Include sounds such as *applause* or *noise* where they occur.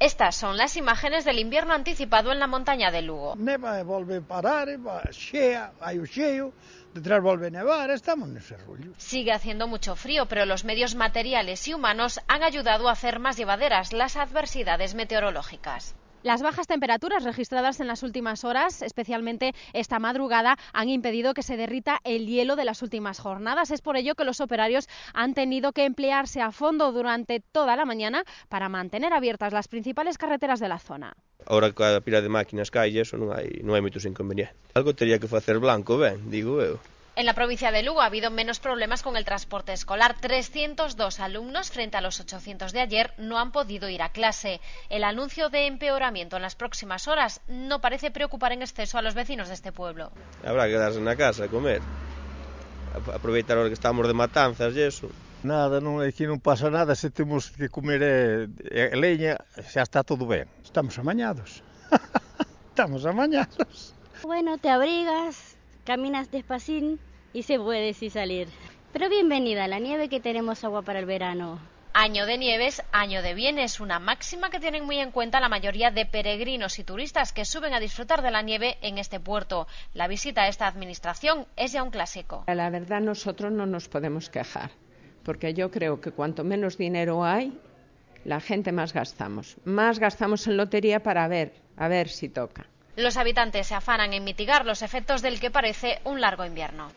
Estas son las imágenes del invierno anticipado en la montaña de Lugo. Neva e parar, xea, hai o xeo, detrás volve a nevar, estamos nese rollo. Sigue haciendo mucho frío, pero los medios materiales y humanos han ayudado a hacer más llevaderas las adversidades meteorológicas. Las bajas temperaturas registradas en las últimas horas, especialmente esta madrugada, han impedido que se derrita el hielo de las últimas jornadas. Es por ello que los operarios han tenido que emplearse a fondo durante toda la mañana para mantener abiertas las principales carreteras de la zona. Ahora coa pira de máquinas que hai, eso non hai moitos inconvenientes. Algo teria que facer blanco, ben, digo eu. En la provincia de Lugo ha habido menos problemas con el transporte escolar. 302 alumnos frente a los 800 de ayer no han podido ir a clase. El anuncio de empeoramiento en las próximas horas no parece preocupar en exceso a los vecinos de este pueblo. Habrá que quedarse na casa a comer. Aproveitar ahora que estamos de matanzas e eso. Nada, non, aquí non pasa nada, se temos que comer eh, eh, leña, xa está todo ben. Estamos amañados. *laughs* estamos amañados. Bueno, te abrigas, caminas despacín y se puede sí salir. Pero bienvenida a la nieve que tenemos agua para el verano. Año de nieves, año de bienes, una máxima que tienen muy en cuenta la mayoría de peregrinos y turistas que suben a disfrutar de la nieve en este puerto. La visita a esta administración es ya un clásico. La verdad nosotros no nos podemos quejar, porque yo creo que cuanto menos dinero hay, la gente más gastamos. Más gastamos en lotería para ver, a ver si toca. Los habitantes se afanan en mitigar los efectos del que parece un largo invierno.